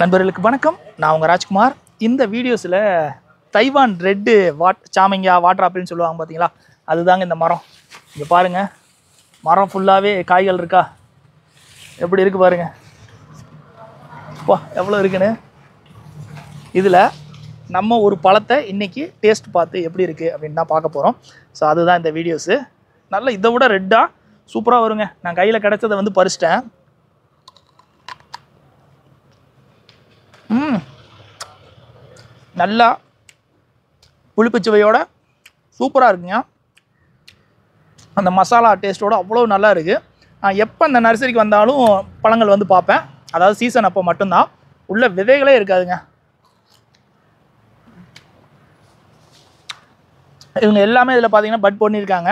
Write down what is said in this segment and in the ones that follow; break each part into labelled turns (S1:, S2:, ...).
S1: நண்பர்களுக்கு வணக்கம். நான் உங்கள் ராஜ்குமார். இந்த வீடியோஸில் தைவான் ரெட்டு வாட் சாமிங்கா வாட்டர் ஆப்பிள்னு சொல்லுவாங்க பார்த்தீங்களா அதுதாங்க இந்த மரம். இங்கே பாருங்கள் மரம் ஃபுல்லாகவே காய்கள் இருக்கா? எப்படி இருக்குது பாருங்க. வா எவ்வளோ இருக்குன்னு. இதில் நம்ம ஒரு பழத்தை இன்றைக்கி டேஸ்ட் பார்த்து எப்படி இருக்குது அப்படின்னு தான் பார்க்க போகிறோம் ஸோ அதுதான் இந்த வீடியோஸு. நல்ல இதை விட ரெட்டாக சூப்பராக வருங்க. நான் கையில் கிடச்சதை வந்து பறிச்சிட்டேன். நல்லா புளிப்புச்சுவையோட சூப்பராக இருக்குங்க. அந்த மசாலா டேஸ்ட்டோட அவ்வளோ நல்லா இருக்குது நான் எப்போ இந்த நர்சரிக்கு வந்தாலும் பழங்கள் வந்து பார்ப்பேன். அதாவது சீசன் அப்போ மட்டும்தான். உள்ள விதைகளே இருக்காதுங்க. இவங்க எல்லாமே இதில் பார்த்தீங்கன்னா பட் பண்ணியிருக்காங்க.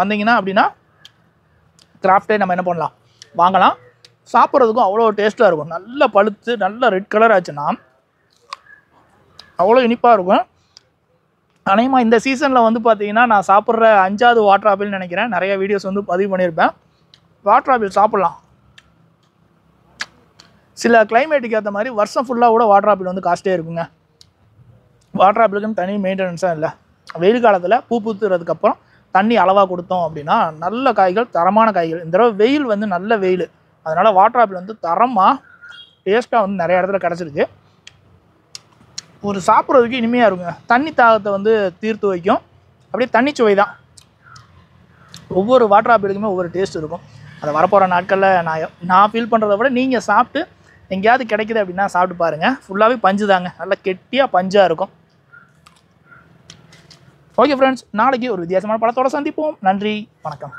S1: வந்தீங்கன்னா அப்படின்னா கிராஃப்டே நம்ம என்ன பண்ணலாம்? வாங்கலாம். சாப்பிட்றதுக்கும் அவ்வளோ டேஸ்ட்டாக இருக்கும். நல்லா பழுத்து நல்லா ரெட் கலர் ஆச்சுன்னா அவ்வளோ இனிப்பாக இருக்கும். அநேகமாக இந்த சீசனில் வந்து பார்த்தீங்கன்னா நான் சாப்பிட்ற அஞ்சாவது வாட்டர் ஆப்பிள்னு நினைக்கிறேன். நிறைய வீடியோஸ் வந்து பதிவு பண்ணியிருப்பேன். வாட்டர் ஆப்பிள் சாப்பிட்லாம். சில கிளைமேட்டுக்கு ஏற்ற மாதிரி வருஷம் ஃபுல்லாக கூட வாட்டர் ஆப்பிள் வந்து காஸ்ட்டே இருக்குங்க. வாட்டர் ஆப்பிளுக்குன்னு தனி மெயின்டெனன்ஸாக இல்லை. வெயில் காலத்தில் பூ பூத்துறதுக்கப்புறம் தண்ணி அளவாக கொடுத்தோம் அப்படின்னா நல்ல காய்கள் தரமான காய்கள். இந்த தடவை வெயில் வந்து நல்ல வெயில். அதனால் வாட்டர் ஆப்பிள் வந்து தரமாக டேஸ்ட்டாக வந்து நிறைய இடத்துல கிடச்சிருக்கு. ஒரு சாப்பிட்றதுக்கு இனிமையாக இருக்குங்க தண்ணி தாகத்தை வந்து தீர்த்து வைக்கும். அப்படியே தண்ணி சுவை தான். ஒவ்வொரு வாட்டர் ஆப்பிளுக்குமே ஒவ்வொரு டேஸ்ட் இருக்கும். அதை வரப்போகிற நாட்களில் நான் நான் ஃபீல் பண்ணுறத விட நீங்கள் சாப்பிட்டு எங்கேயாவது கிடைக்குது அப்படின்னா சாப்பிட்டு பாருங்கள் ஃபுல்லாகவே பஞ்சு தாங்க. நல்லா கெட்டியாக பஞ்சாக இருக்கும். ஓகே ஃப்ரெண்ட்ஸ் நாளைக்கு ஒரு வித்தியாசமான படத்தோட சந்திப்போம். நன்றி. வணக்கம்.